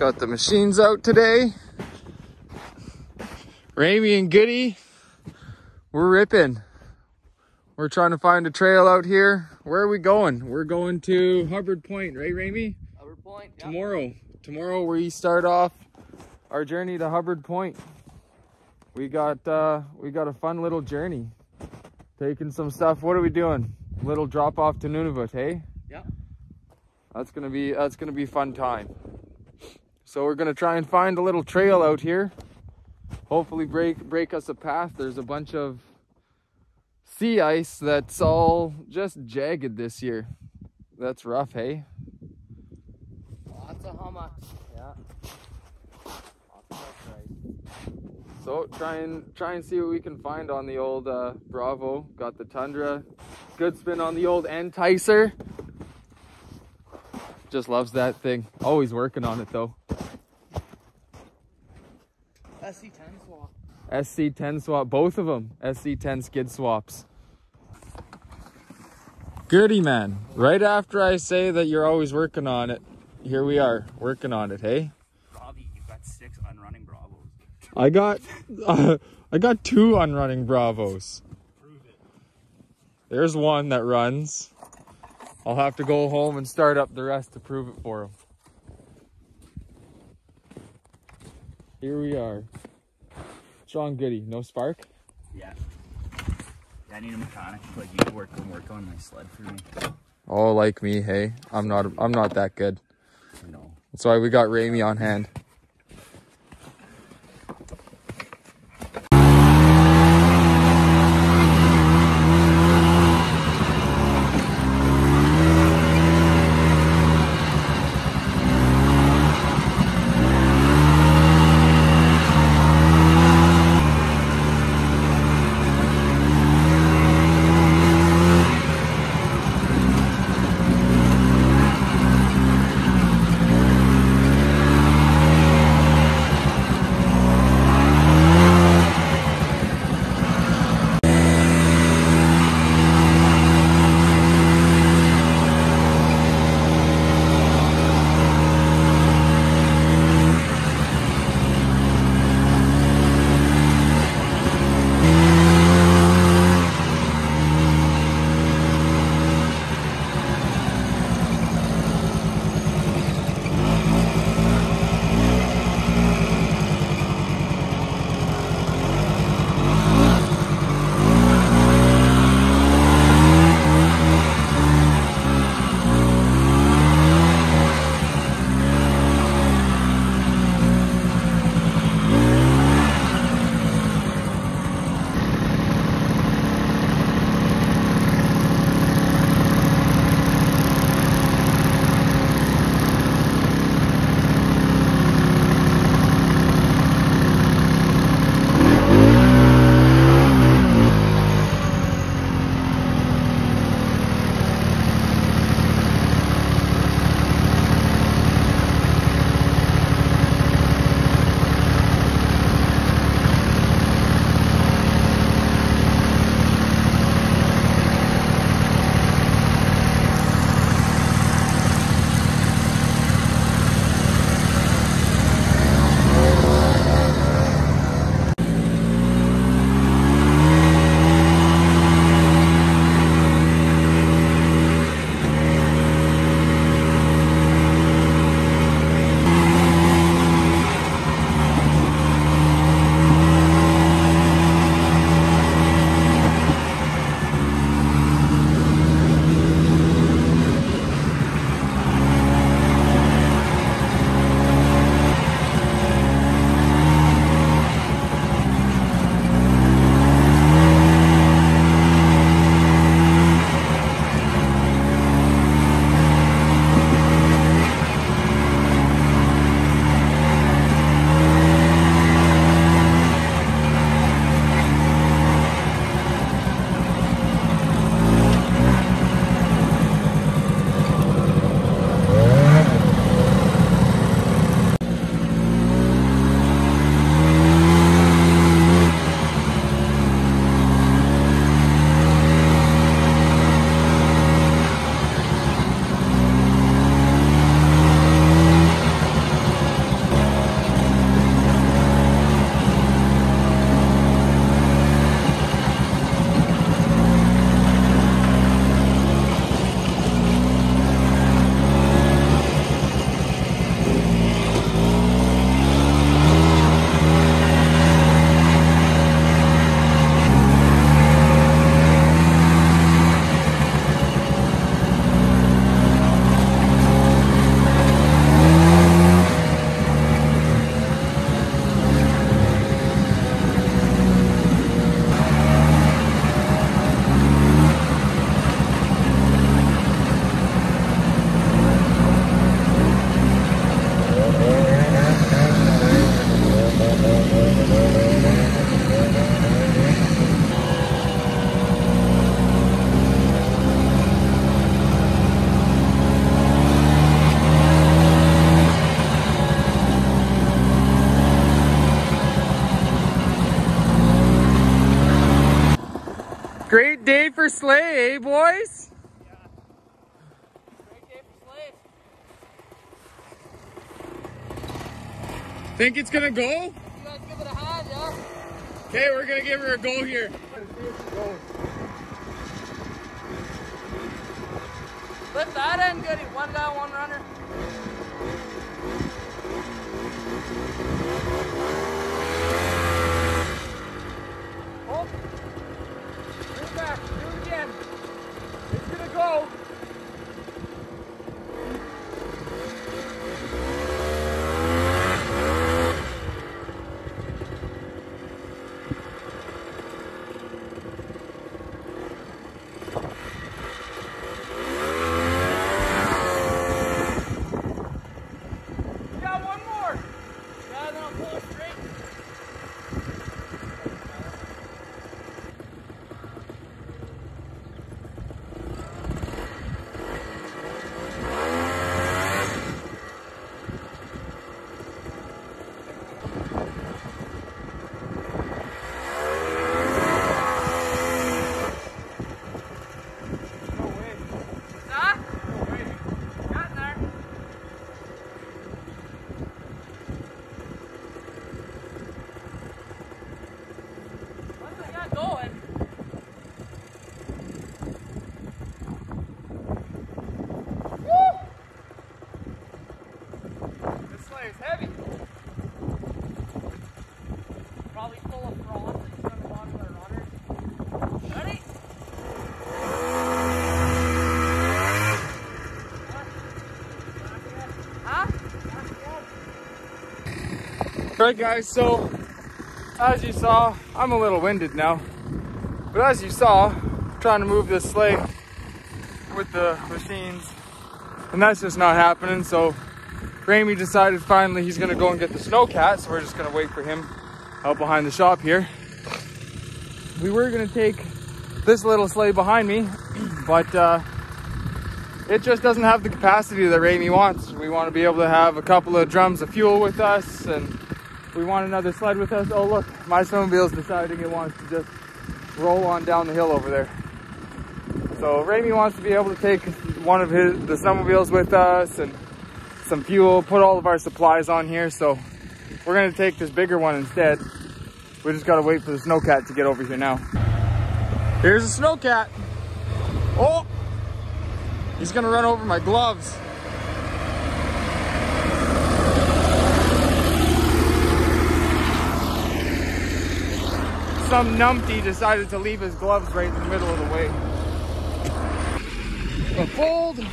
Got the machines out today. Remi and Goody, we're ripping. We're trying to find a trail out here. Where are we going? We're going to Hubbard Point, right, Remi? Hubbard Point. Yep. Tomorrow. Tomorrow we start off our journey to Hubbard Point. We got uh, we got a fun little journey. Taking some stuff. What are we doing? Little drop off to Nunavut, hey? Yep. That's gonna be that's gonna be fun time. So we're gonna try and find a little trail out here. Hopefully break break us a path. There's a bunch of sea ice that's all just jagged this year. That's rough, hey? Lots of hummocks. Yeah. Lots of. So try and try and see what we can find on the old uh, Bravo. Got the Tundra. Good spin on the old Enticer. Just loves that thing. Always working on it though. SC10 swap. SC10 swap, both of them. SC10 skid swaps. Goody man. Right after I say that you're always working on it, here we are working on it. Hey. Robbie, you've got six unrunning Bravos. I got uh, I got two unrunning Bravos. Prove it. There's one that runs. I'll have to go home and start up the rest to prove it for him. Here we are. Strong Goody, no spark? Yeah. Yeah, I need a mechanic like you to work and work on my sled for me. Oh, like me, hey. I'm not I'm not that good. I know. That's why we got Remi on hand. Great day for sleigh, eh, boys? Great day for slaves. Think it's gonna go? You guys give it a yeah? Okay, we're gonna give her a go here. Lift that end, goody. One guy, one runner. Oh. Bring it back. Do it again. It's gonna go. We got one more. Yeah, then I'll pull it straight. No way. Huh? No way. Got in there. What's it got going? This sleigh is heavy. Probably full of frost that you got a lot of our runners. Ready? Huh? Right guys, so as you saw, I'm a little winded now. But as you saw, trying to move this sleigh with the machines, and that's just not happening. So Remi decided finally he's gonna go and get the snowcat, so we're just gonna wait for him out behind the shop here. We were gonna take this little sleigh behind me, but uh, it just doesn't have the capacity that Remi wants. We want to be able to have a couple of drums of fuel with us, and we want another sled with us. Oh look, my snowmobile's deciding it wants to just roll on down the hill over there. So Remi wants to be able to take one of his the snowmobiles with us and some fuel, put all of our supplies on here. So we're gonna take this bigger one instead. We just gotta wait for the snowcat to get over here now. Here's a snowcat. Oh, he's gonna run over my gloves. Some numpty decided to leave his gloves right in the middle of the way. Fold.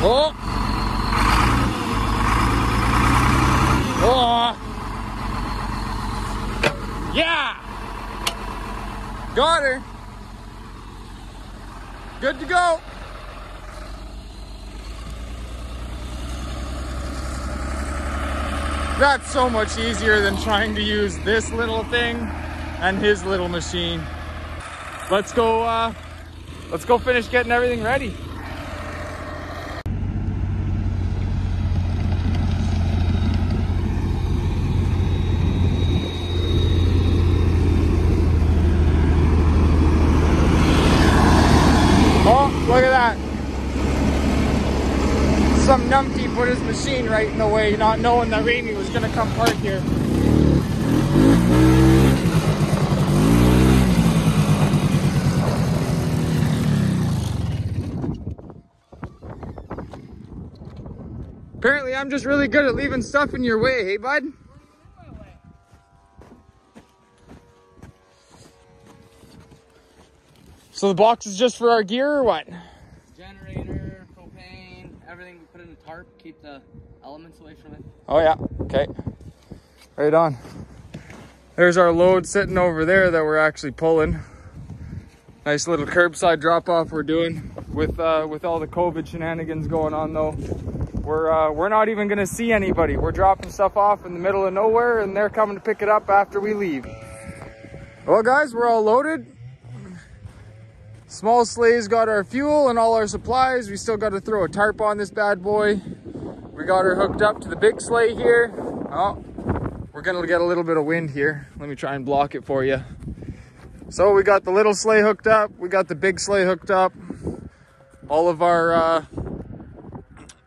Oh. Oh. Yeah. Got her. Good to go. That's so much easier than trying to use this little thing and his little machine. Let's go, uh, let's go finish getting everything ready. Oh, look at that. Some numpty put his machine right in the way, not knowing that Remi was gonna come park here. Apparently I'm just really good at leaving stuff in your way, hey bud? So the box is just for our gear or what? Generator, propane, everything we put in a tarp, keep the elements away from it. Oh yeah, okay. Right on. There's our load sitting over there that we're actually pulling. Nice little curbside drop off we're doing with uh, with all the COVID shenanigans going on though. We're uh, we're not even gonna see anybody. We're dropping stuff off in the middle of nowhere and they're coming to pick it up after we leave. Well guys, we're all loaded. Small sleigh's got our fuel and all our supplies. We still got to throw a tarp on this bad boy. We got her hooked up to the big sleigh here. Oh, we're gonna get a little bit of wind here. Let me try and block it for you. So we got the little sleigh hooked up. We got the big sleigh hooked up. All of our, uh,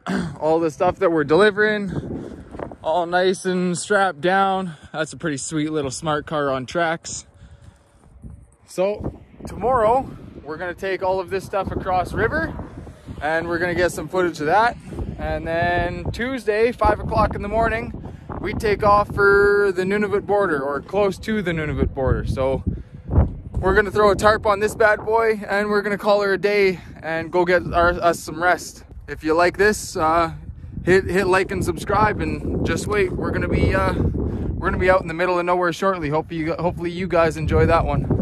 all the stuff that we're delivering, all nice and strapped down. That's a pretty sweet little smart car on tracks. So tomorrow we're gonna take all of this stuff across river and we're gonna get some footage of that. And then Tuesday, five o'clock in the morning, we take off for the Nunavut border or close to the Nunavut border. So we're gonna throw a tarp on this bad boy and we're gonna call her a day and go get our, us some rest. If you like this, uh, hit hit like and subscribe and just wait. We're gonna be uh, we're gonna be out in the middle of nowhere shortly. Hopefully you hopefully you guys enjoy that one.